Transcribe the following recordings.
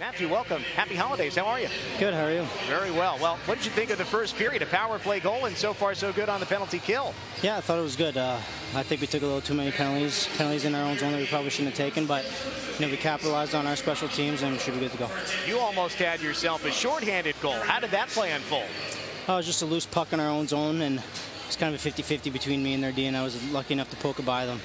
Matthew, welcome. Happy holidays. How are you? Good. How are you? Very well. Well, what did you think of the first period? A power play goal, and so far so good on the penalty kill. Yeah, I thought it was good. Uh, I think we took a little too many penalties, penalties in our own zone that we probably shouldn't have taken, but you know we capitalized on our special teams and we should be good to go. You almost had yourself a shorthanded goal. How did that play unfold? Oh, it was just a loose puck in our own zone, and it's kind of a 50-50 between me and their D, and I was lucky enough to poke it by them.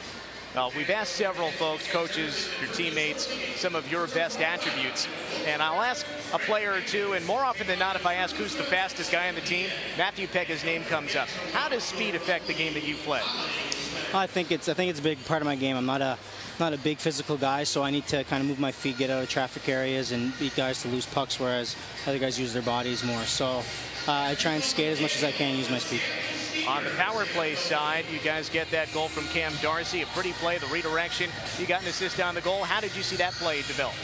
Uh, we've asked several folks, coaches, your teammates, some of your best attributes. And I'll ask a player or two, and more often than not, if I ask who's the fastest guy on the team, Matthew Peca's name comes up. How does speed affect the game that you play? I think it's I think it's a big part of my game. I'm not a not a big physical guy, so I need to kind of move my feet, get out of traffic areas, and beat guys to lose pucks, whereas other guys use their bodies more. So uh, I try and skate as much as I can, use my speed. On the power play side, you guys get that goal from Cam Darcy, a pretty play, the redirection. You got an assist on the goal. How did you see that play develop?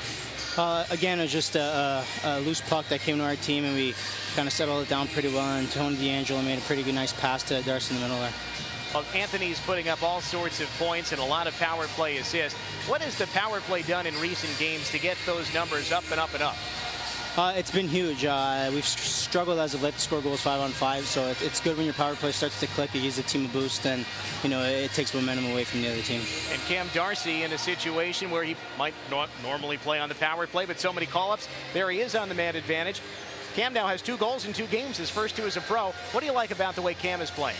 Uh, again, it was just a, a, a, loose puck that came to our team, and we kind of settled it down pretty well. And Tony DeAngelo made a pretty good, nice pass to Darcy in the middle there. Well, Anthony's putting up all sorts of points and a lot of power play assists. What has the power play done in recent games to get those numbers up and up and up? Uh, it's been huge. Uh, we've struggled as of late to score goals five on five, so it, it's good when your power play starts to click. It gives the team a boost, and you know it, it, takes momentum away from the other team. And Cam Darcy in a situation where he might not normally play on the power play, but so many call-ups, there he is on the man advantage. Cam now has two goals in two games, his first two as a pro. What do you like about the way Cam is playing?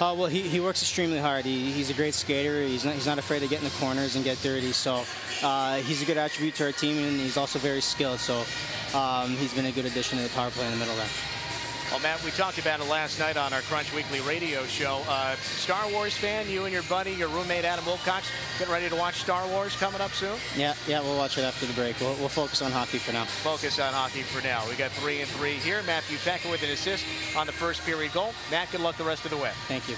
Uh, well, he, he works extremely hard. He, he's a great skater. He's not, he's not afraid to get in the corners and get dirty. So uh, he's a good attribute to our team, and he's also very skilled. So um, he's been a good addition to the power play in the middle there. Well, Matt, we talked about it last night on our Crunch Weekly radio show. Uh, Star Wars fan, you and your buddy, your roommate Adam Wilcox, getting ready to watch Star Wars coming up soon? Yeah, yeah, we'll watch it after the break. We'll, we'll focus on hockey for now. Focus on hockey for now. We got three and three here. Matthew Peca with an assist on the first period goal. Matt, good luck the rest of the way. Thank you.